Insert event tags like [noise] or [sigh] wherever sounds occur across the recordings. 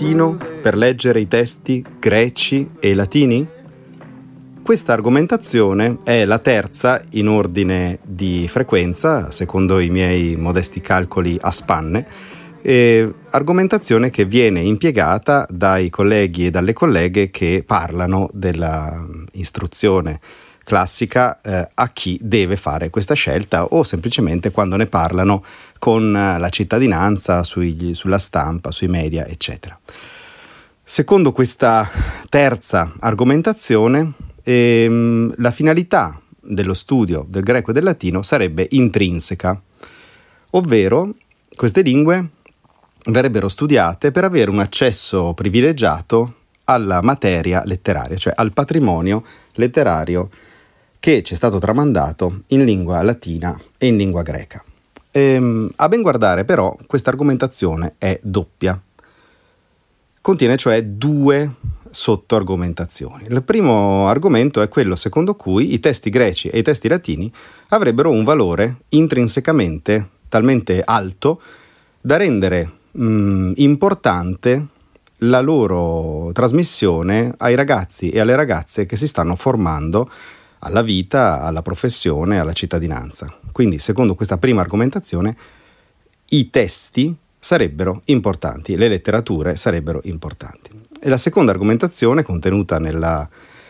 latino per leggere i testi greci e latini? Questa argomentazione è la terza in ordine di frequenza, secondo i miei modesti calcoli a spanne, argomentazione che viene impiegata dai colleghi e dalle colleghe che parlano dell'istruzione classica eh, a chi deve fare questa scelta o semplicemente quando ne parlano con la cittadinanza, sui, sulla stampa, sui media, eccetera. Secondo questa terza argomentazione, ehm, la finalità dello studio del greco e del latino sarebbe intrinseca, ovvero queste lingue verrebbero studiate per avere un accesso privilegiato alla materia letteraria, cioè al patrimonio letterario che ci è stato tramandato in lingua latina e in lingua greca. Ehm, a ben guardare però questa argomentazione è doppia, contiene cioè due sottoargomentazioni. Il primo argomento è quello secondo cui i testi greci e i testi latini avrebbero un valore intrinsecamente talmente alto da rendere mh, mm, importante la loro trasmissione ai ragazzi e alle ragazze che si stanno formando alla vita, alla professione, alla cittadinanza. Quindi, secondo questa prima argomentazione, i testi sarebbero importanti, le letterature sarebbero importanti. E la seconda argomentazione contenuta nella,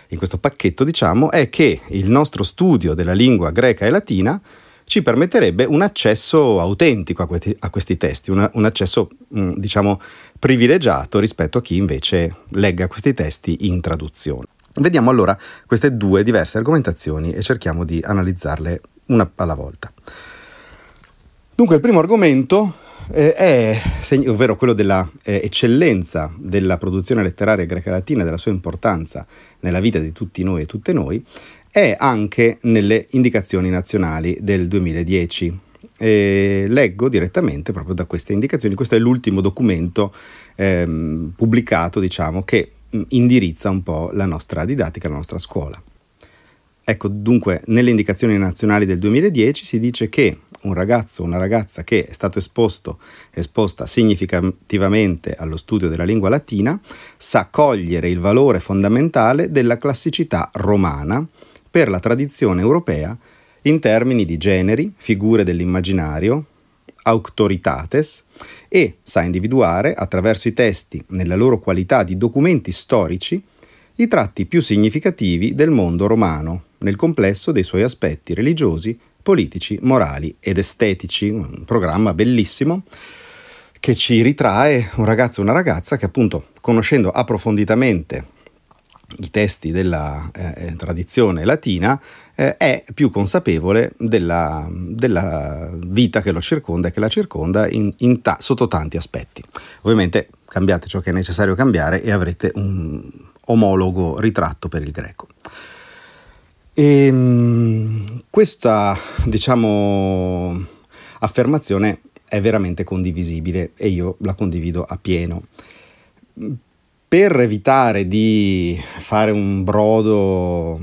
in questo pacchetto, diciamo, è che il nostro studio della lingua greca e latina ci permetterebbe un accesso autentico a questi, a questi testi, una, un accesso mm, diciamo privilegiato rispetto a chi invece legga questi testi in traduzione. Vediamo allora queste due diverse argomentazioni e cerchiamo di analizzarle una alla volta. Dunque il primo argomento eh, è, ovvero quello dell'eccellenza eh, della produzione letteraria greca-latina, della sua importanza nella vita di tutti noi e tutte noi, è anche nelle indicazioni nazionali del 2010. E leggo direttamente proprio da queste indicazioni. Questo è l'ultimo documento ehm, pubblicato, diciamo, che indirizza un po' la nostra didattica, la nostra scuola. Ecco, dunque, nelle indicazioni nazionali del 2010 si dice che un ragazzo o una ragazza che è stato esposto, esposta significativamente allo studio della lingua latina, sa cogliere il valore fondamentale della classicità romana per la tradizione europea in termini di generi, figure dell'immaginario, auctoritates e sa individuare attraverso i testi, nella loro qualità di documenti storici, i tratti più significativi del mondo romano, nel complesso dei suoi aspetti religiosi, politici, morali ed estetici. Un programma bellissimo che ci ritrae un ragazzo e una ragazza che appunto conoscendo approfonditamente i testi della eh, eh, tradizione latina, eh, è più consapevole della, della, vita che lo circonda e che la circonda in, in ta- sotto tanti aspetti. Ovviamente cambiate ciò che è necessario cambiare e avrete un omologo ritratto per il greco. E, ehm, questa, diciamo, affermazione è veramente condivisibile e io la condivido appieno per evitare di fare un brodo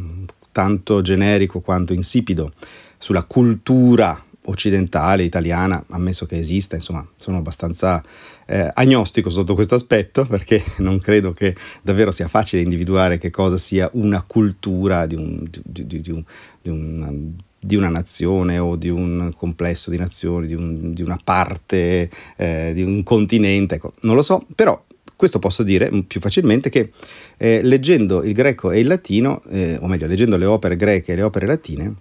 tanto generico quanto insipido sulla cultura occidentale, italiana, ammesso che esista, insomma, sono abbastanza eh, agnostico sotto questo aspetto perché non credo che davvero sia facile individuare che cosa sia una cultura di, un, di, di, di un, una nazione o di un complesso di nazioni, di, un, una parte, eh, di un continente, ecco, non lo so, però questo posso dire più facilmente che eh, leggendo il greco e il latino, eh, o meglio, leggendo le opere greche e le opere latine,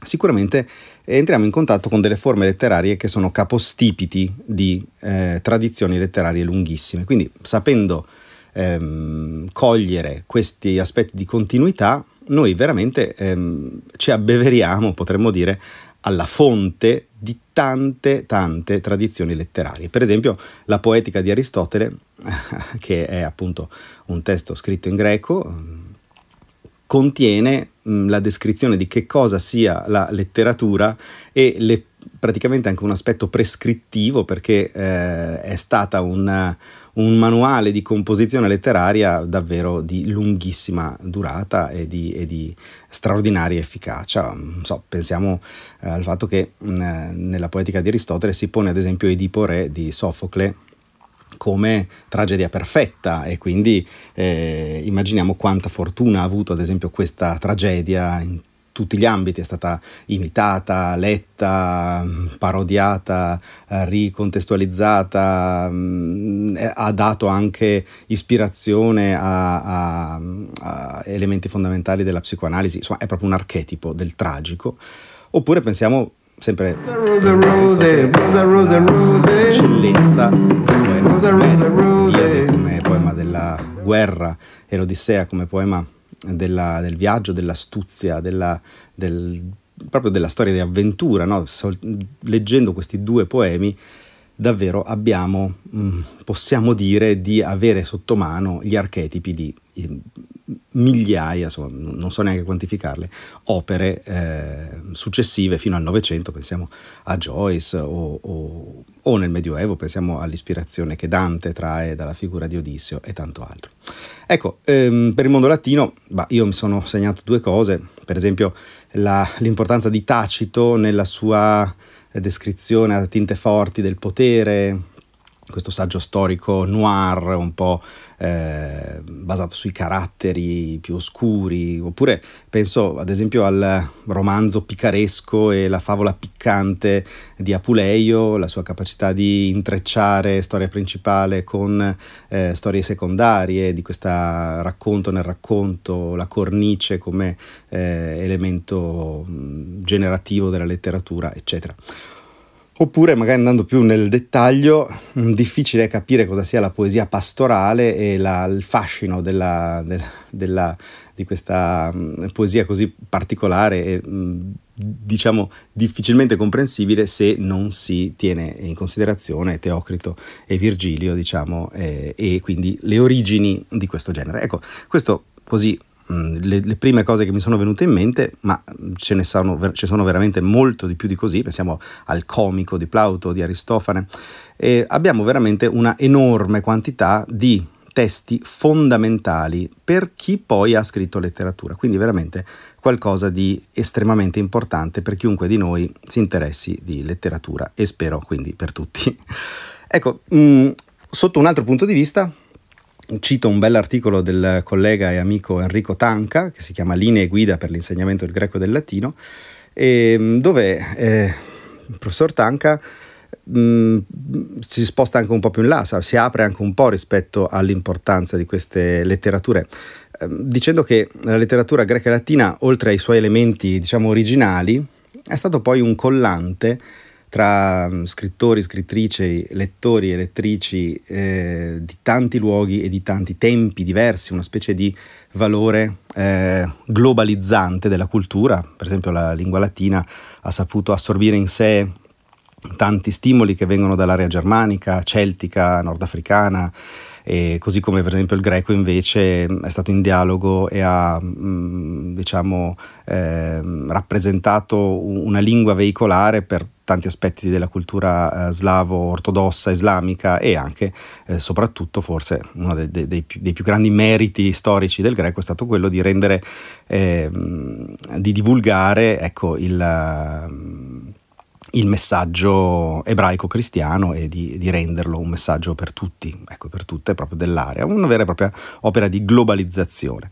sicuramente entriamo in contatto con delle forme letterarie che sono capostipiti di eh, tradizioni letterarie lunghissime. Quindi sapendo ehm, cogliere questi aspetti di continuità, noi veramente ehm, ci abbeveriamo, potremmo dire, alla fonte di tante, tante tradizioni letterarie. Per esempio, la poetica di Aristotele, [laughs] che è appunto un testo scritto in greco, contiene la descrizione di che cosa sia la letteratura e le, praticamente anche un aspetto prescrittivo perché eh, è stata una, un manuale di composizione letteraria davvero di lunghissima durata e di, e di straordinaria efficacia. So, pensiamo eh, al fatto che mh, nella poetica di Aristotele si pone ad esempio Edipo Re di Sofocle come tragedia perfetta e quindi eh, immaginiamo quanta fortuna ha avuto ad esempio questa tragedia in tutti gli ambiti, è stata imitata, letta, parodiata, eh, ricontestualizzata, mm, ha dato anche ispirazione a, a, a, elementi fondamentali della psicoanalisi, insomma è proprio un archetipo del tragico. Oppure pensiamo sempre all'eccellenza del poema come poema della guerra e l'Odissea come poema della, del viaggio, dell'astuzia, della, del, proprio della storia di avventura. No? leggendo questi due poemi davvero abbiamo, mm, possiamo dire, di avere sotto mano gli archetipi di migliaia, insomma, non so neanche quantificarle, opere eh, successive fino al Novecento, pensiamo a Joyce o, o, o, nel Medioevo, pensiamo all'ispirazione che Dante trae dalla figura di Odisseo e tanto altro. Ecco, ehm, per il mondo latino, bah, io mi sono segnato due cose, per esempio la, l'importanza di Tacito nella sua descrizione a tinte forti del potere, questo saggio storico noir, un po' eh, basato sui caratteri più oscuri, oppure penso ad esempio al romanzo picaresco e la favola piccante di Apuleio, la sua capacità di intrecciare storia principale con eh, storie secondarie, di questo racconto nel racconto, la cornice come eh, elemento generativo della letteratura, eccetera. Oppure, magari andando più nel dettaglio, mm, difficile capire cosa sia la poesia pastorale e la, il fascino della, della, della, di questa mm, poesia così particolare e mm, diciamo difficilmente comprensibile se non si tiene in considerazione Teocrito e Virgilio, diciamo, e, e quindi le origini di questo genere. Ecco, questo così le, le, prime cose che mi sono venute in mente, ma ce ne sono, ce sono veramente molto di più di così, pensiamo al comico di Plauto, di Aristofane, e abbiamo veramente una enorme quantità di testi fondamentali per chi poi ha scritto letteratura, quindi veramente qualcosa di estremamente importante per chiunque di noi si interessi di letteratura e spero quindi per tutti. [laughs] ecco, mh, mm, sotto un altro punto di vista, cito un bell'articolo del collega e amico Enrico Tanca che si chiama Linee guida per l'insegnamento del greco e del latino, e, mm, dove eh, il professor Tanca mm, si sposta anche un po' più in là, si apre anche un po' rispetto all'importanza di queste letterature, eh, dicendo che la letteratura greca e latina, oltre ai suoi elementi diciamo originali, è stato poi un collante tra mm, scrittori, scrittrici, lettori e lettrici eh, di tanti luoghi e di tanti tempi diversi, una specie di valore eh, globalizzante della cultura. Per esempio la lingua latina ha saputo assorbire in sé tanti stimoli che vengono dall'area germanica, celtica, nordafricana, e così come per esempio il greco invece è stato in dialogo e ha mm, diciamo, eh, rappresentato una lingua veicolare per tanti aspetti della cultura eh, slavo ortodossa islamica e anche eh, soprattutto forse uno dei, dei, dei, più, dei, più, grandi meriti storici del greco è stato quello di rendere eh, di divulgare ecco, il il messaggio ebraico-cristiano e di, di, renderlo un messaggio per tutti, ecco, per tutte proprio dell'area, una vera e propria opera di globalizzazione.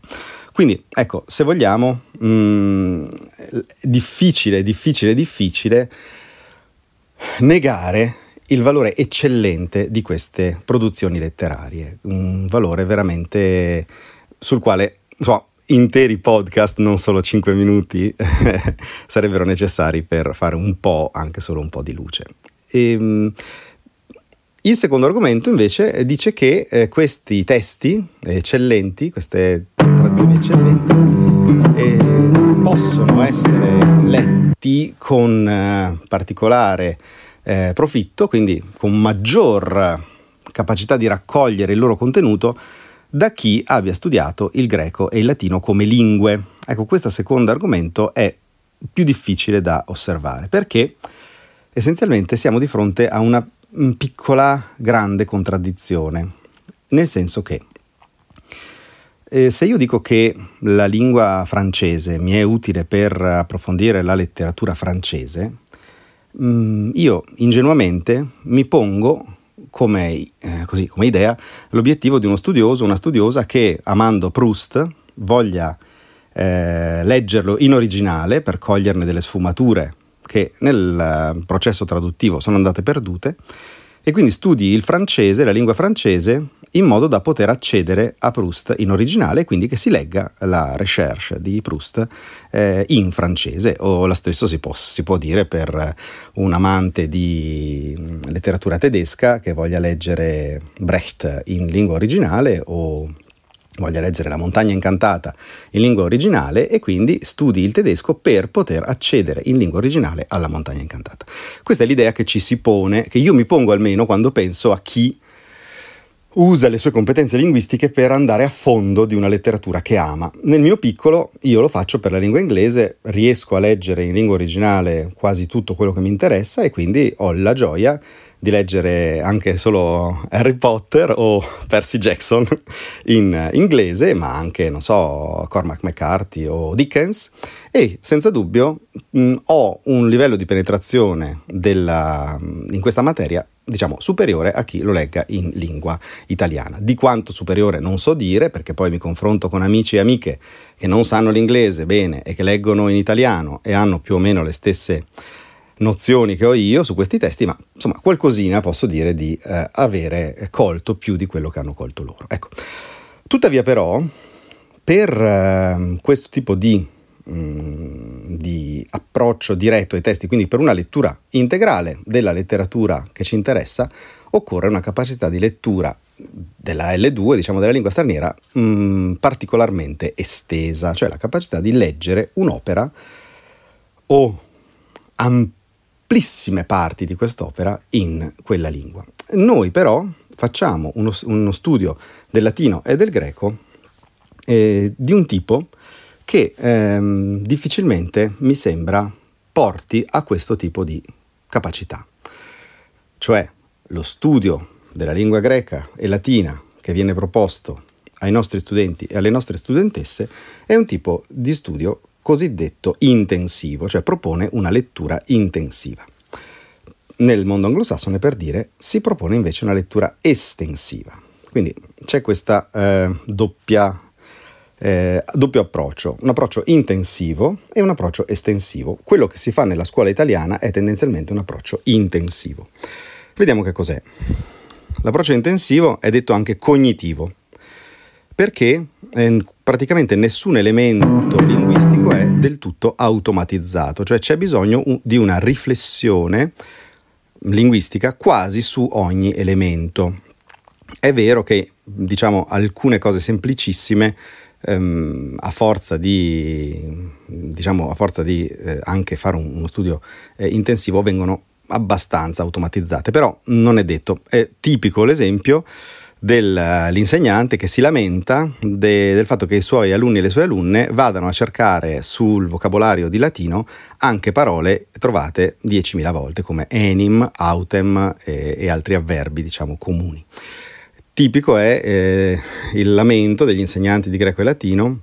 Quindi, ecco, se vogliamo, mh, mm, difficile, difficile, difficile negare il valore eccellente di queste produzioni letterarie, un valore veramente sul quale, so, interi podcast, non solo 5 minuti, [laughs] sarebbero necessari per fare un po', anche solo un po' di luce. E, ehm, il secondo argomento invece dice che eh, questi testi eccellenti, queste traduzioni eccellenti, eh, possono essere letti con eh, particolare eh, profitto, quindi con maggior capacità di raccogliere il loro contenuto da chi abbia studiato il greco e il latino come lingue. Ecco, questo secondo argomento è più difficile da osservare perché essenzialmente siamo di fronte a una piccola grande contraddizione. nel senso che eh, se io dico che la lingua francese mi è utile per approfondire la letteratura francese, mh, mm, io ingenuamente mi pongo come, eh, così, come idea l'obiettivo di uno studioso, una studiosa che amando Proust voglia eh, leggerlo in originale per coglierne delle sfumature che nel eh, processo traduttivo sono andate perdute e quindi studi il francese, la lingua francese, in modo da poter accedere a Proust in originale quindi che si legga la recherche di Proust eh, in francese o lo stesso si può, si può, dire per un amante di letteratura tedesca che voglia leggere Brecht in lingua originale o voglia leggere La montagna incantata in lingua originale e quindi studi il tedesco per poter accedere in lingua originale alla montagna incantata. Questa è l'idea che ci si pone, che io mi pongo almeno quando penso a chi usa le sue competenze linguistiche per andare a fondo di una letteratura che ama. Nel mio piccolo io lo faccio per la lingua inglese, riesco a leggere in lingua originale quasi tutto quello che mi interessa e quindi ho la gioia di leggere anche solo Harry Potter o [laughs] Percy Jackson in inglese, ma anche, non so, Cormac McCarthy o Dickens e senza dubbio mh, ho un livello di penetrazione della, in questa materia diciamo superiore a chi lo legga in lingua italiana. Di quanto superiore non so dire, perché poi mi confronto con amici e amiche che non sanno l'inglese bene e che leggono in italiano e hanno più o meno le stesse nozioni che ho io su questi testi, ma insomma qualcosina posso dire di eh, avere colto più di quello che hanno colto loro. Ecco. Tuttavia però, per eh, questo tipo di, mh, mm, di approccio diretto ai testi, quindi per una lettura integrale della letteratura che ci interessa, occorre una capacità di lettura della L2, diciamo della lingua straniera, mh, mm, particolarmente estesa, cioè la capacità di leggere un'opera o ampliare amplissime parti di quest'opera in quella lingua. Noi però facciamo uno, uno studio del latino e del greco eh, di un tipo che ehm, difficilmente mi sembra porti a questo tipo di capacità. Cioè lo studio della lingua greca e latina che viene proposto ai nostri studenti e alle nostre studentesse è un tipo di studio cosiddetto intensivo, cioè propone una lettura intensiva. Nel mondo anglosassone, per dire, si propone invece una lettura estensiva. Quindi c'è questa eh, eh, doppio approccio, un approccio intensivo e un approccio estensivo. Quello che si fa nella scuola italiana è tendenzialmente un approccio intensivo. Vediamo che cos'è. L'approccio intensivo è detto anche cognitivo, perché eh, praticamente nessun elemento linguistico è del tutto automatizzato, cioè c'è bisogno di una riflessione linguistica quasi su ogni elemento. È vero che diciamo alcune cose semplicissime ehm, a forza di, diciamo, a forza di eh, anche fare un, uno studio eh, intensivo vengono abbastanza automatizzate, però non è detto. È tipico l'esempio dell'insegnante che si lamenta de, del fatto che i suoi alunni e le sue alunne vadano a cercare sul vocabolario di latino anche parole trovate 10.000 volte come enim, autem e, e altri avverbi diciamo comuni. Tipico è eh, il lamento degli insegnanti di greco e latino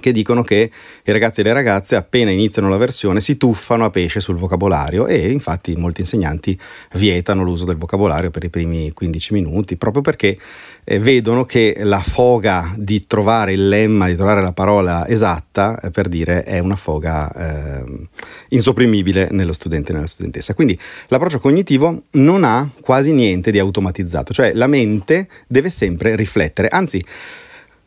che dicono che i ragazzi e le ragazze appena iniziano la versione si tuffano a pesce sul vocabolario e infatti molti insegnanti vietano l'uso del vocabolario per i primi 15 minuti proprio perché eh, vedono che la foga di trovare il lemma, di trovare la parola esatta eh, per dire è una foga eh, insopprimibile nello studente e nella studentessa. Quindi l'approccio cognitivo non ha quasi niente di automatizzato, cioè la mente deve sempre riflettere, anzi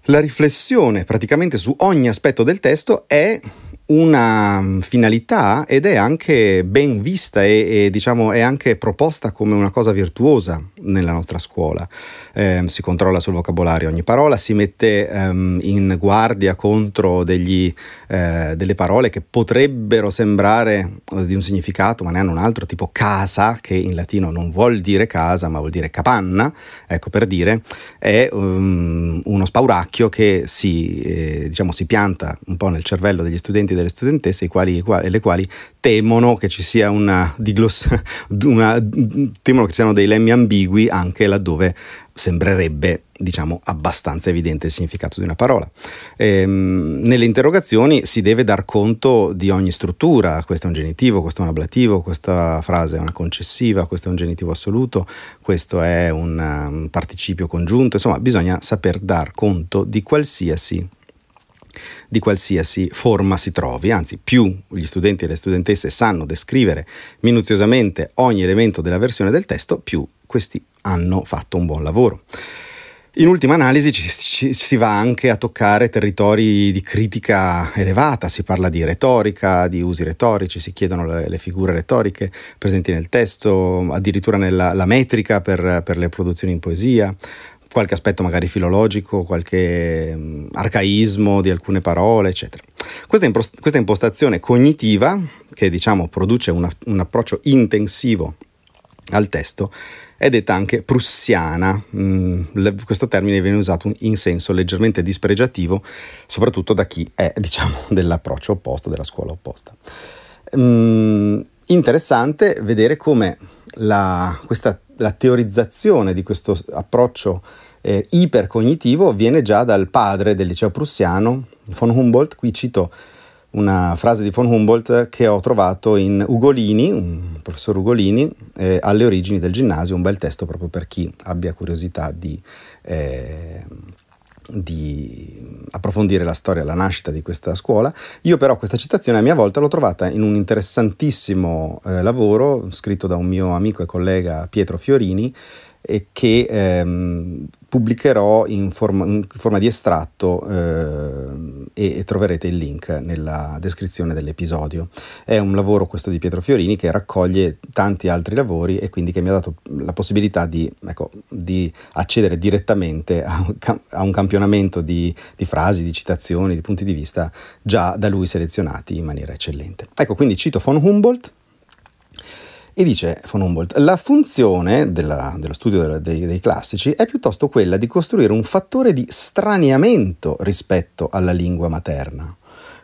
la riflessione praticamente su ogni aspetto del testo è una mm, finalità ed è anche ben vista e, e, diciamo è anche proposta come una cosa virtuosa nella nostra scuola. Eh, si controlla sul vocabolario ogni parola, si mette ehm, in guardia contro degli, eh, delle parole che potrebbero sembrare di un significato ma ne hanno un altro, tipo casa, che in latino non vuol dire casa ma vuol dire capanna, ecco per dire, è um, uno spauracchio che si, eh, diciamo, si pianta un po' nel cervello degli studenti delle studentesse, i quali, le quali temono che ci sia una, digloss- [laughs] una temono che siano dei lemmi ambigui anche laddove sembrerebbe diciamo abbastanza evidente il significato di una parola. Ehm, nelle interrogazioni si deve dar conto di ogni struttura, questo è un genitivo, questo è un ablativo, questa frase è una concessiva, questo è un genitivo assoluto, questo è un, un participio congiunto, insomma bisogna saper dar conto di qualsiasi di qualsiasi forma si trovi, anzi più gli studenti e le studentesse sanno descrivere minuziosamente ogni elemento della versione del testo, più questi hanno fatto un buon lavoro. In ultima analisi ci, ci, si va anche a toccare territori di critica elevata, si parla di retorica, di usi retorici, si chiedono le, le figure retoriche presenti nel testo, addirittura nella metrica per, per le produzioni in poesia, qualche aspetto magari filologico, qualche um, arcaismo di alcune parole, eccetera. Questa, impost- questa impostazione cognitiva, che diciamo produce una, un approccio intensivo al testo, è detta anche prussiana. Mm, questo termine viene usato in senso leggermente dispregiativo, soprattutto da chi è, diciamo, dell'approccio opposto, della scuola opposta. Mm, interessante vedere come la, questa, la teorizzazione di questo approccio eh, ipercognitivo viene già dal padre del liceo prussiano, von Humboldt. Qui cito una frase di von Humboldt che ho trovato in Ugolini, un professor Ugolini, eh, alle origini del ginnasio, un bel testo proprio per chi abbia curiosità di, eh, di approfondire la storia, la nascita di questa scuola. Io però questa citazione a mia volta l'ho trovata in un interessantissimo eh, lavoro scritto da un mio amico e collega Pietro Fiorini, e che ehm, pubblicherò in forma, in forma, di estratto eh, e, e, troverete il link nella descrizione dell'episodio. È un lavoro questo di Pietro Fiorini che raccoglie tanti altri lavori e quindi che mi ha dato la possibilità di, ecco, di accedere direttamente a un, a un campionamento di, di, frasi, di citazioni, di punti di vista già da lui selezionati in maniera eccellente. Ecco, quindi cito von Humboldt e dice von Humboldt, la funzione della, dello studio della, dei, dei classici è piuttosto quella di costruire un fattore di straniamento rispetto alla lingua materna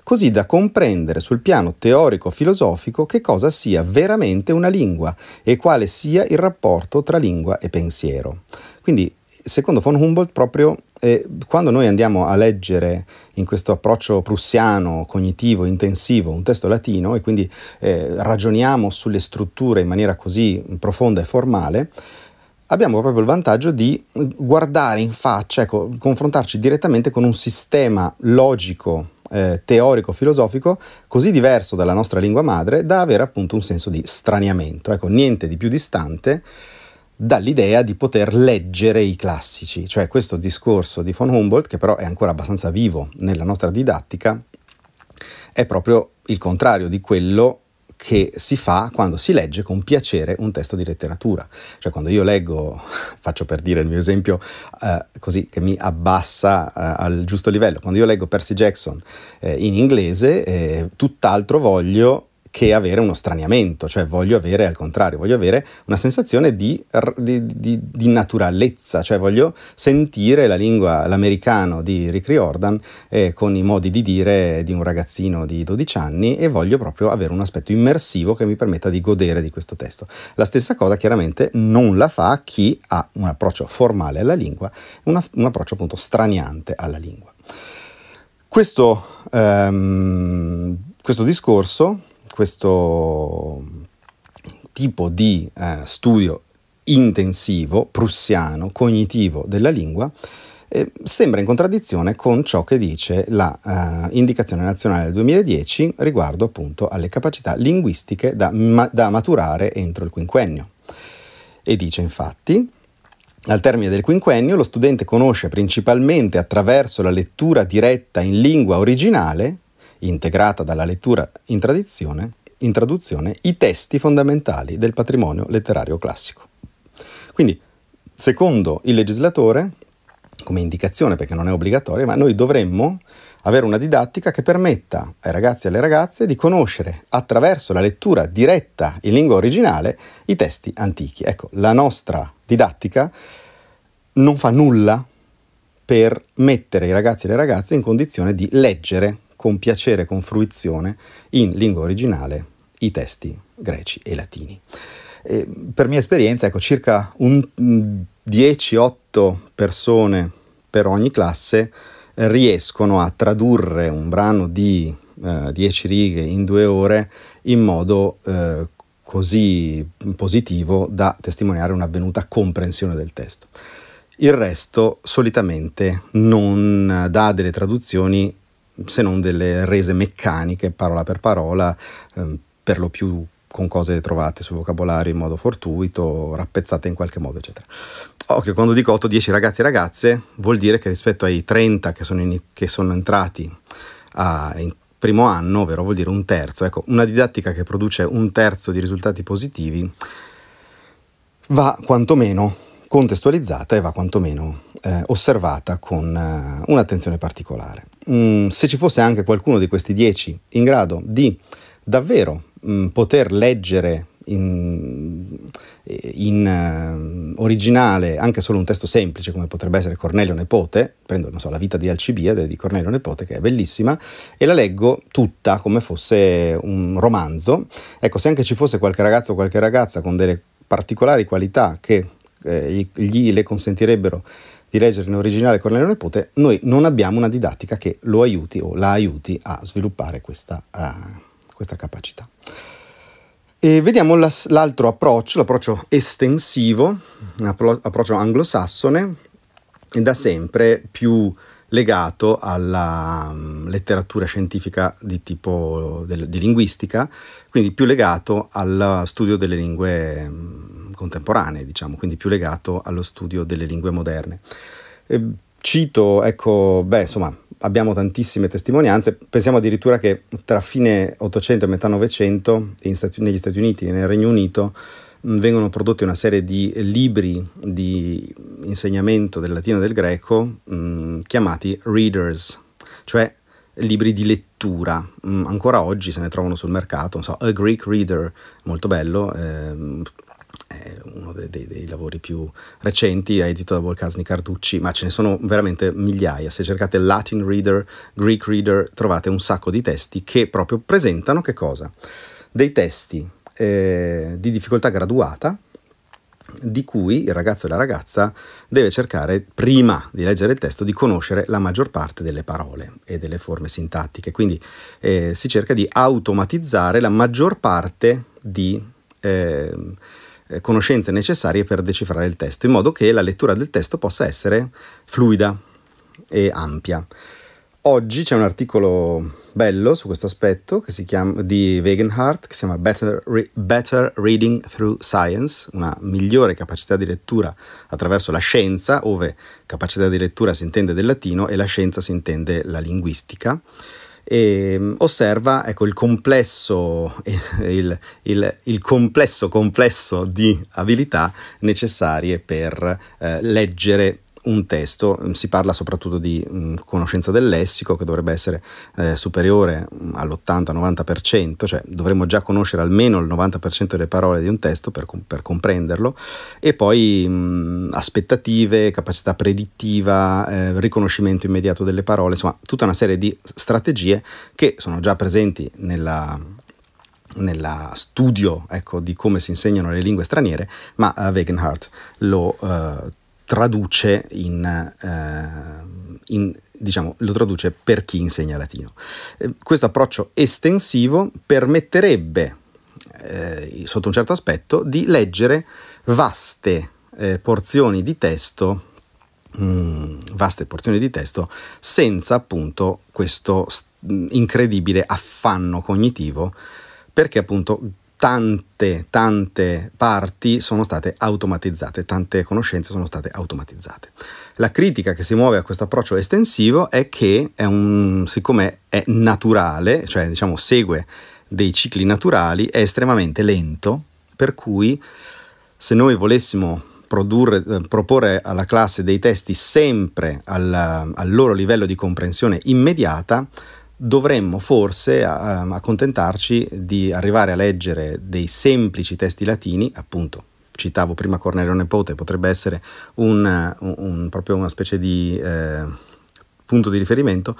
così da comprendere sul piano teorico-filosofico che cosa sia veramente una lingua e quale sia il rapporto tra lingua e pensiero. Quindi secondo von Humboldt, proprio eh, quando noi andiamo a leggere in questo approccio prussiano, cognitivo, intensivo, un testo latino e quindi eh, ragioniamo sulle strutture in maniera così profonda e formale, abbiamo proprio il vantaggio di guardare in faccia, ecco, confrontarci direttamente con un sistema logico, eh, teorico, filosofico così diverso dalla nostra lingua madre da avere appunto un senso di straniamento, ecco, niente di più distante dall'idea di poter leggere i classici, cioè questo discorso di von Humboldt, che però è ancora abbastanza vivo nella nostra didattica, è proprio il contrario di quello che si fa quando si legge con piacere un testo di letteratura. Cioè quando io leggo, [laughs] faccio per dire il mio esempio eh, così che mi abbassa eh, al giusto livello, quando io leggo Percy Jackson eh, in inglese, eh, tutt'altro voglio che avere uno straniamento, cioè voglio avere al contrario, voglio avere una sensazione di, di, di, di naturalezza, cioè voglio sentire la lingua, l'americano di Rick Riordan eh, con i modi di dire di un ragazzino di 12 anni e voglio proprio avere un aspetto immersivo che mi permetta di godere di questo testo. La stessa cosa chiaramente non la fa chi ha un approccio formale alla lingua, una, un approccio appunto straniante alla lingua. Questo, um, questo discorso questo tipo di eh, studio intensivo, prussiano, cognitivo della lingua, eh, sembra in contraddizione con ciò che dice la eh, indicazione nazionale del 2010 riguardo appunto alle capacità linguistiche da, ma, da maturare entro il quinquennio. E dice infatti al termine del quinquennio lo studente conosce principalmente attraverso la lettura diretta in lingua originale integrata dalla lettura in, in traduzione, i testi fondamentali del patrimonio letterario classico. Quindi, secondo il legislatore, come indicazione perché non è obbligatoria, ma noi dovremmo avere una didattica che permetta ai ragazzi e alle ragazze di conoscere attraverso la lettura diretta in lingua originale i testi antichi. Ecco, la nostra didattica non fa nulla per mettere i ragazzi e le ragazze in condizione di leggere con piacere, con fruizione, in lingua originale, i testi greci e latini. E per mia esperienza, ecco, circa 10-8 persone per ogni classe riescono a tradurre un brano di 10 eh, righe in due ore in modo eh, così positivo da testimoniare un'avvenuta comprensione del testo. Il resto solitamente non dà delle traduzioni se non delle rese meccaniche, parola per parola, eh, per lo più con cose trovate sul vocabolario in modo fortuito, rappezzate in qualche modo, eccetera. Occhio, quando dico 8-10 ragazzi e ragazze, vuol dire che rispetto ai 30 che sono, in, che sono entrati a, in primo anno, ovvero vuol dire un terzo, ecco, una didattica che produce un terzo di risultati positivi va quantomeno contestualizzata e va quantomeno eh, osservata con eh, un'attenzione particolare. Mm, se ci fosse anche qualcuno di questi 10 in grado di davvero mh, mm, poter leggere in, in uh, originale anche solo un testo semplice come potrebbe essere Cornelio Nepote, prendo so, la vita di Alcibiade di Cornelio Nepote che è bellissima e la leggo tutta come fosse un romanzo. Ecco, se anche ci fosse qualche ragazzo o qualche ragazza con delle particolari qualità che eh, gli le consentirebbero di leggere in originale Cornelio Nepote, noi non abbiamo una didattica che lo aiuti o la aiuti a sviluppare questa uh, questa capacità. E vediamo l'altro approccio, l'approccio estensivo, l'approccio anglosassone, da sempre più legato alla um, letteratura scientifica di tipo del, di linguistica, quindi più legato al studio delle lingue um, contemporanee, diciamo, quindi più legato allo studio delle lingue moderne. E cito, ecco, beh, insomma, abbiamo tantissime testimonianze, pensiamo addirittura che tra fine 800 e metà 900 negli Stati Uniti e nel Regno Unito vengono prodotti una serie di libri di insegnamento del latino e del greco mh, chiamati readers, cioè libri di lettura. Mh, ancora oggi se ne trovano sul mercato, non so, A Greek Reader, molto bello, eh, è uno dei, dei, dei, lavori più recenti, edito da Volcasni Carducci, ma ce ne sono veramente migliaia. Se cercate Latin Reader, Greek Reader, trovate un sacco di testi che proprio presentano che cosa? Dei testi eh, di difficoltà graduata, di cui il ragazzo e la ragazza deve cercare, prima di leggere il testo, di conoscere la maggior parte delle parole e delle forme sintattiche. Quindi eh, si cerca di automatizzare la maggior parte di... Eh, conoscenze necessarie per decifrare il testo, in modo che la lettura del testo possa essere fluida e ampia. Oggi c'è un articolo bello su questo aspetto chiama, di Wegenhardt che si chiama Better, Re- Better, Reading Through Science, una migliore capacità di lettura attraverso la scienza, dove capacità di lettura si intende del latino e la scienza si intende la linguistica e mm, osserva ecco, il complesso, il, il, il complesso complesso di abilità necessarie per eh, leggere un testo, mm, si parla soprattutto di mh, mm, conoscenza del lessico che dovrebbe essere eh, superiore mm, all'80-90%, cioè dovremmo già conoscere almeno il 90% delle parole di un testo per, per comprenderlo, e poi mh, aspettative, capacità predittiva, eh, riconoscimento immediato delle parole, insomma tutta una serie di strategie che sono già presenti nella, nella studio ecco, di come si insegnano le lingue straniere, ma uh, Wegenhardt lo uh, traduce in, eh, in, diciamo, lo traduce per chi insegna latino. Eh, questo approccio estensivo permetterebbe, eh, sotto un certo aspetto, di leggere vaste eh, porzioni di testo mm, vaste porzioni di testo senza appunto questo incredibile affanno cognitivo perché appunto tante, tante parti sono state automatizzate, tante conoscenze sono state automatizzate. La critica che si muove a questo approccio estensivo è che, è un, siccome è naturale, cioè diciamo segue dei cicli naturali, è estremamente lento, per cui se noi volessimo produrre, eh, proporre alla classe dei testi sempre al, al loro livello di comprensione immediata, dovremmo forse accontentarci di arrivare a leggere dei semplici testi latini, appunto citavo prima Cornelio Nepote, potrebbe essere un, un, proprio una specie di eh, punto di riferimento,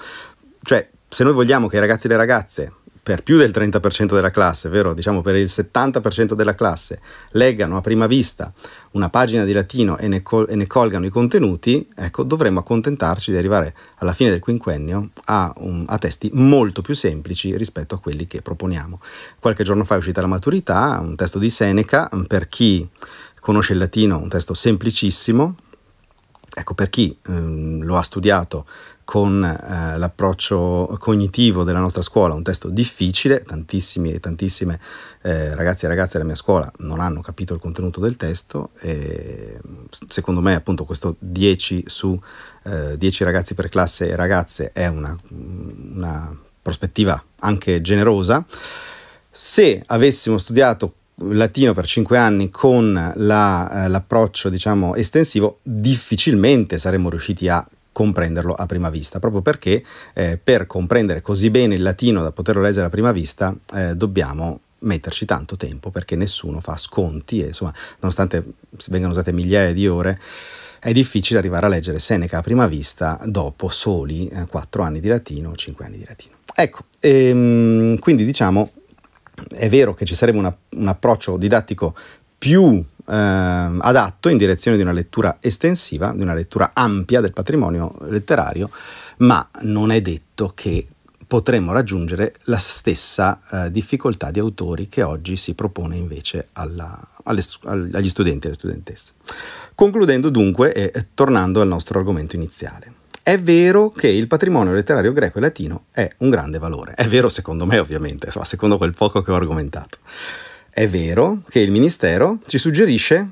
cioè se noi vogliamo che i ragazzi e le ragazze per più del 30% della classe, vero? Diciamo per il 70% della classe, leggano a prima vista una pagina di latino e ne, col- e ne colgano i contenuti, ecco, dovremmo accontentarci di arrivare alla fine del quinquennio a, un, a, testi molto più semplici rispetto a quelli che proponiamo. Qualche giorno fa è uscita la maturità, un testo di Seneca, per chi conosce il latino, un testo semplicissimo, ecco, per chi ehm, lo ha studiato con eh, l'approccio cognitivo della nostra scuola, un testo difficile, tantissimi e tantissime eh, ragazzi e ragazze della mia scuola non hanno capito il contenuto del testo e secondo me appunto questo 10 su eh, 10 ragazzi per classe e ragazze è una, una prospettiva anche generosa. Se avessimo studiato latino per cinque anni con la, eh, l'approccio diciamo estensivo difficilmente saremmo riusciti a comprenderlo a prima vista, proprio perché eh, per comprendere così bene il latino da poterlo leggere a prima vista eh, dobbiamo metterci tanto tempo perché nessuno fa sconti e insomma nonostante vengano usate migliaia di ore è difficile arrivare a leggere Seneca a prima vista dopo soli eh, 4 anni di latino o 5 anni di latino. Ecco, ehm, quindi diciamo è vero che ci sarebbe una, un approccio didattico più eh, adatto in direzione di una lettura estensiva, di una lettura ampia del patrimonio letterario, ma non è detto che potremmo raggiungere la stessa eh, difficoltà di autori che oggi si propone invece alla, alle, agli studenti e alle studentesse. Concludendo dunque e tornando al nostro argomento iniziale. È vero che il patrimonio letterario greco e latino è un grande valore. È vero secondo me ovviamente, secondo quel poco che ho argomentato. È vero che il Ministero ci suggerisce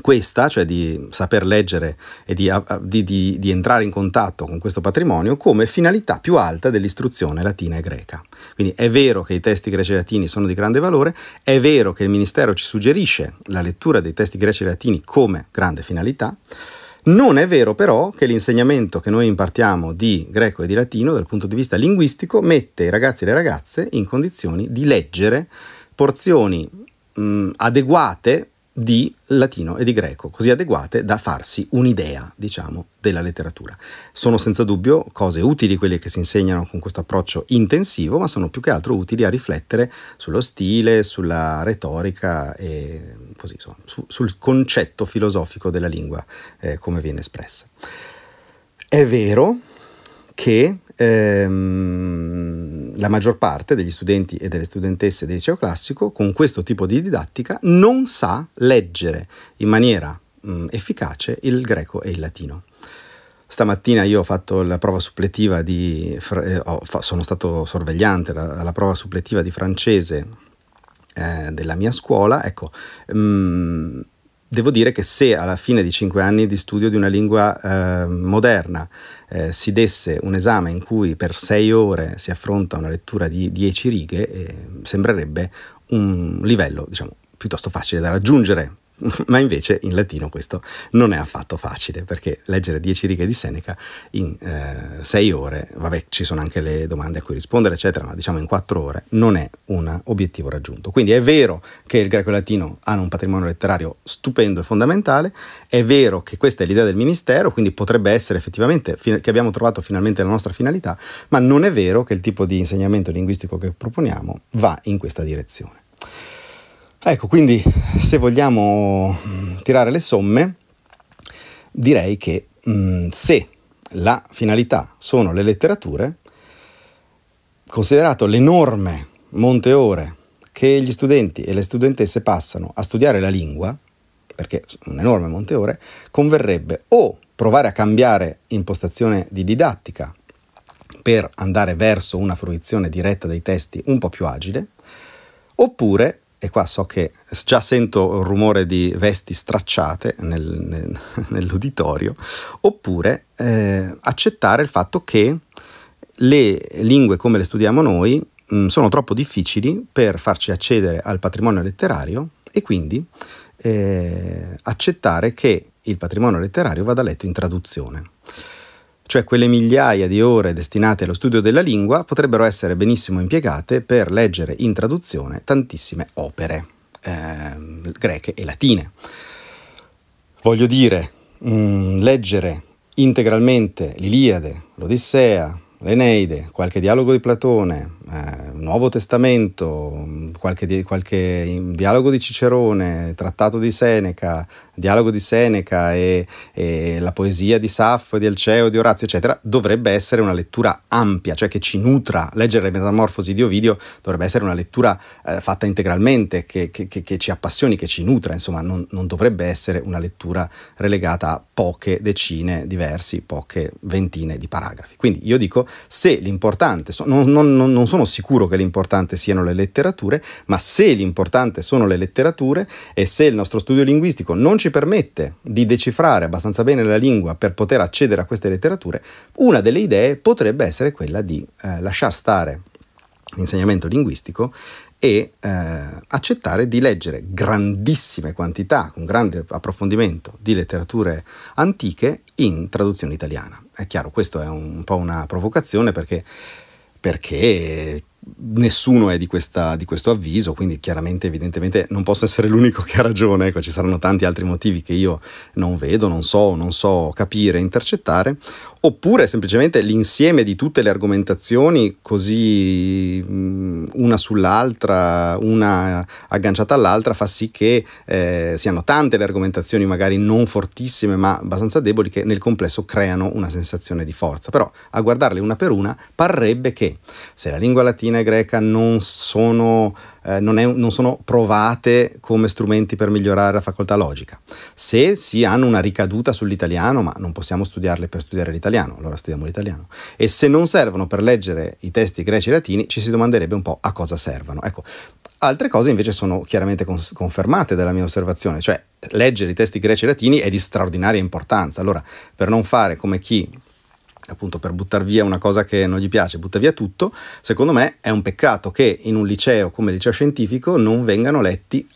questa, cioè di saper leggere e di, di, di, di, entrare in contatto con questo patrimonio, come finalità più alta dell'istruzione latina e greca. Quindi è vero che i testi greci e latini sono di grande valore, è vero che il Ministero ci suggerisce la lettura dei testi greci e latini come grande finalità, non è vero però che l'insegnamento che noi impartiamo di greco e di latino dal punto di vista linguistico mette i ragazzi e le ragazze in condizioni di leggere porzioni mh, adeguate di latino e di greco, così adeguate da farsi un'idea, diciamo, della letteratura. Sono senza dubbio cose utili quelle che si insegnano con questo approccio intensivo, ma sono più che altro utili a riflettere sullo stile, sulla retorica e così, insomma, su, sul concetto filosofico della lingua, eh, come viene espressa. È vero che ehm, la maggior parte degli studenti e delle studentesse del liceo classico con questo tipo di didattica non sa leggere in maniera mh, efficace il greco e il latino. Stamattina io ho fatto la prova suppletiva di, eh, sono stato sorvegliante alla prova suppletiva di francese eh, della mia scuola, ecco, mh, devo dire che se alla fine di cinque anni di studio di una lingua eh, moderna eh, si desse un esame in cui per sei ore si affronta una lettura di dieci righe, eh, sembrerebbe un livello diciamo, piuttosto facile da raggiungere [laughs] ma invece in latino questo non è affatto facile perché leggere 10 righe di Seneca in 6 eh, ore, vabbè ci sono anche le domande a cui rispondere eccetera, ma diciamo in 4 ore non è un obiettivo raggiunto. Quindi è vero che il greco e il latino hanno un patrimonio letterario stupendo e fondamentale, è vero che questa è l'idea del Ministero, quindi potrebbe essere effettivamente che abbiamo trovato finalmente la nostra finalità, ma non è vero che il tipo di insegnamento linguistico che proponiamo va in questa direzione. Ecco, quindi se vogliamo mm, tirare le somme, direi che mh, mm, se la finalità sono le letterature, considerato l'enorme monte ore che gli studenti e le studentesse passano a studiare la lingua, perché un enorme monte ore, converrebbe o provare a cambiare impostazione di didattica per andare verso una fruizione diretta dei testi un po' più agile, oppure e qua so che già sento rumore di vesti stracciate nel, nel, [laughs] nell'uditorio, oppure eh, accettare il fatto che le lingue come le studiamo noi mh, mm, sono troppo difficili per farci accedere al patrimonio letterario e quindi eh, accettare che il patrimonio letterario vada letto in traduzione cioè quelle migliaia di ore destinate allo studio della lingua potrebbero essere benissimo impiegate per leggere in traduzione tantissime opere eh, greche e latine. Voglio dire, mh, mm, leggere integralmente l'Iliade, l'Odissea, l'Eneide, qualche dialogo di Platone, eh, Nuovo Testamento, qualche, qualche, dialogo di Cicerone, trattato di Seneca, dialogo di Seneca e, e, la poesia di Saffo, di Alceo, di Orazio, eccetera, dovrebbe essere una lettura ampia, cioè che ci nutra. Leggere le Metamorfosi di Ovidio dovrebbe essere una lettura eh, fatta integralmente, che, che, che, ci appassioni, che ci nutra, insomma, non, non, dovrebbe essere una lettura relegata a poche decine di versi, poche ventine di paragrafi. Quindi io dico, se l'importante, so, non, non, non sono sicuro che l'importante siano le letterature, ma se l'importante sono le letterature e se il nostro studio linguistico non ci permette di decifrare abbastanza bene la lingua per poter accedere a queste letterature, una delle idee potrebbe essere quella di eh, lasciar stare l'insegnamento linguistico e eh, accettare di leggere grandissime quantità, con grande approfondimento di letterature antiche in traduzione italiana. È chiaro, questo è un po' una provocazione perché, perché nessuno è di, questa, di, questo avviso, quindi chiaramente evidentemente non posso essere l'unico che ha ragione, ecco, ci saranno tanti altri motivi che io non vedo, non so, non so capire, intercettare, oppure semplicemente l'insieme di tutte le argomentazioni così una sull'altra, una agganciata all'altra, fa sì che eh, siano tante le argomentazioni magari non fortissime ma abbastanza deboli che nel complesso creano una sensazione di forza. Però a guardarle una per una parrebbe che se la lingua latina e greca non sono eh, non, è, non, sono provate come strumenti per migliorare la facoltà logica. Se si hanno una ricaduta sull'italiano, ma non possiamo studiarle per studiare l'italiano, allora studiamo l'italiano. E se non servono per leggere i testi greci e latini, ci si domanderebbe un po' a cosa servono. Ecco, altre cose invece sono chiaramente confermate dalla mia osservazione, cioè leggere i testi greci e latini è di straordinaria importanza. Allora, per non fare come chi appunto per buttare via una cosa che non gli piace, butta via tutto, secondo me è un peccato che in un liceo come il liceo scientifico non vengano letti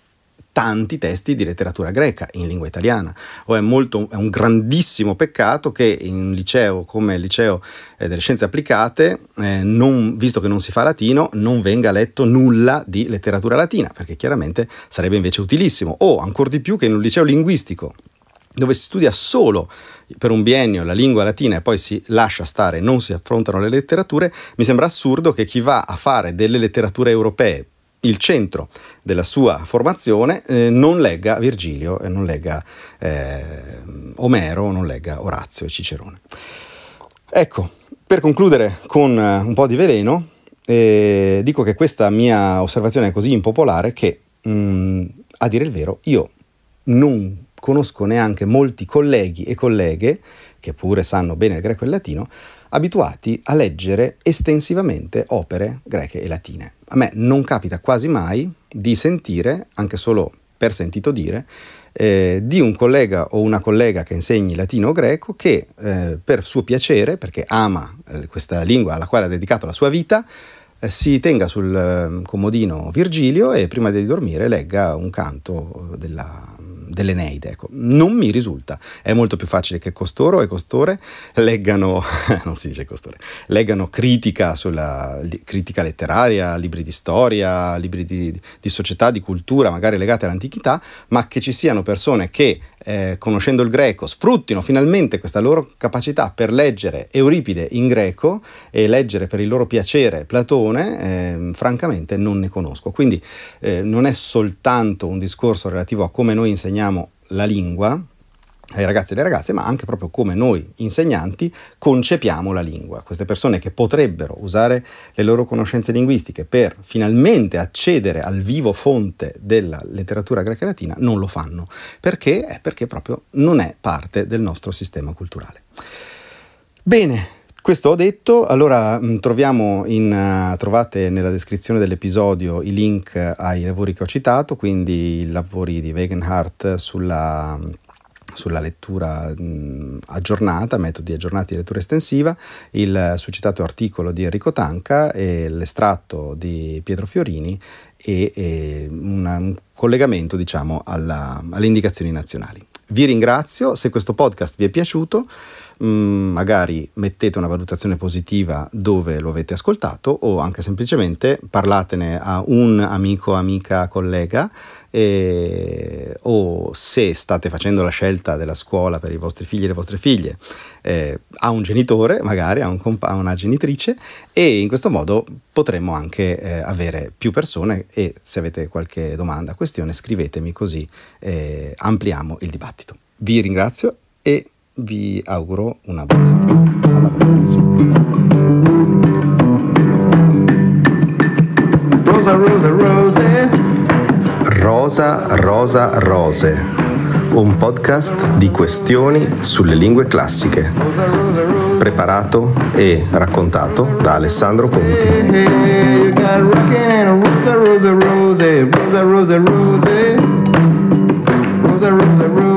tanti testi di letteratura greca in lingua italiana. O è, molto, è un grandissimo peccato che in un liceo come il liceo eh, delle scienze applicate eh, non, visto che non si fa latino non venga letto nulla di letteratura latina perché chiaramente sarebbe invece utilissimo. O ancora di più che in un liceo linguistico dove si studia solo per un biennio la lingua latina e poi si lascia stare, non si affrontano le letterature, mi sembra assurdo che chi va a fare delle letterature europee il centro della sua formazione eh, non legga Virgilio e non legga eh, Omero, non legga Orazio e Cicerone. Ecco, per concludere con eh, un po' di veleno, eh, dico che questa mia osservazione è così impopolare che, mh, mm, a dire il vero, io non conosco neanche molti colleghi e colleghe, che pure sanno bene il greco e il latino, abituati a leggere estensivamente opere greche e latine. A me non capita quasi mai di sentire, anche solo per sentito dire, eh, di un collega o una collega che insegni latino o greco che eh, per suo piacere, perché ama eh, questa lingua alla quale ha dedicato la sua vita, eh, si tenga sul eh, comodino Virgilio e prima di dormire legga un canto della, dell'Eneide. Ecco. Non mi risulta. È molto più facile che costoro e costore leggano, [laughs] non si dice costore, leggano critica, sulla, critica letteraria, libri di storia, libri di, di società, di cultura, magari legate all'antichità, ma che ci siano persone che eh, conoscendo il greco, sfruttino finalmente questa loro capacità per leggere Euripide in greco e leggere per il loro piacere Platone, eh, francamente non ne conosco. Quindi eh, non è soltanto un discorso relativo a come noi insegniamo la lingua, ai ragazzi e alle ragazze, ma anche proprio come noi insegnanti concepiamo la lingua. Queste persone che potrebbero usare le loro conoscenze linguistiche per finalmente accedere al vivo fonte della letteratura greca e latina non lo fanno. Perché? È perché proprio non è parte del nostro sistema culturale. Bene, questo ho detto, allora mm, in, uh, trovate nella descrizione dell'episodio i link ai lavori che ho citato, quindi i lavori di Wegenhardt sulla sulla lettura mh, aggiornata, metodi aggiornati di lettura estensiva, il suscitato articolo di Enrico Tanca e l'estratto di Pietro Fiorini e, e una, un collegamento diciamo alla, alle indicazioni nazionali. Vi ringrazio, se questo podcast vi è piaciuto mm, magari mettete una valutazione positiva dove lo avete ascoltato o anche semplicemente parlatene a un amico, amica, collega eh, o se state facendo la scelta della scuola per i vostri figli e le vostre figlie eh, a un genitore, magari a, un compa- a, una genitrice e in questo modo potremmo anche eh, avere più persone e se avete qualche domanda, questione scrivetemi così eh, ampliamo il dibattito. Vi ringrazio e vi auguro una buona settimana. Alla volta prossima. Rosa, rosa, rose. Rosa, Rosa, Rose, un podcast di questioni sulle lingue classiche, preparato e raccontato da Alessandro Conti. Hey, you